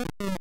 Mm-hmm.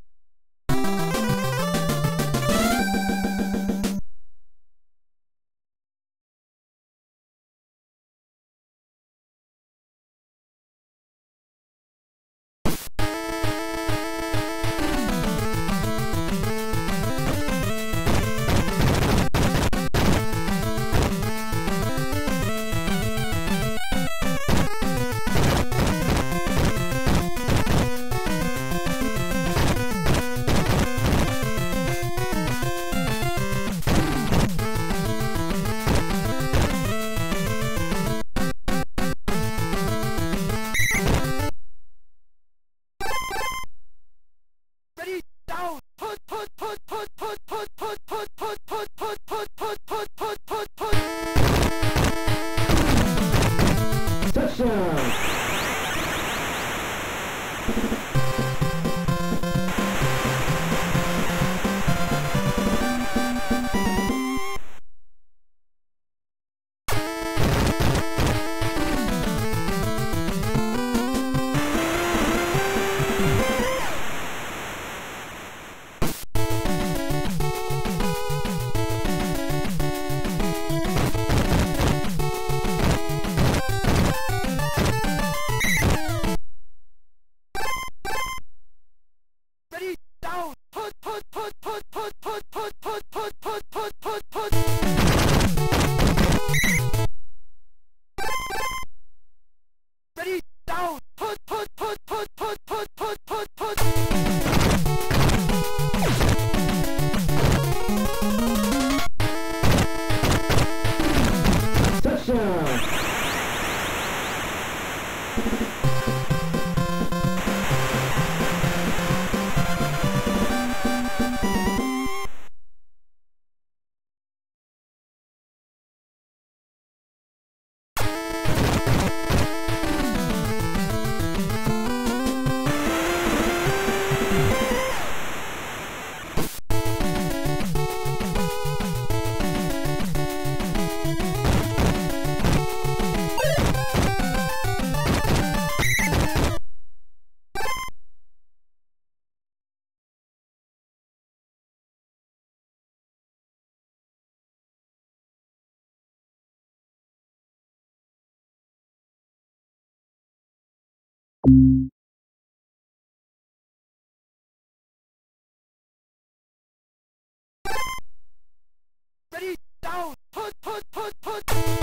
down. Hunt, hunt, hunt, hunt.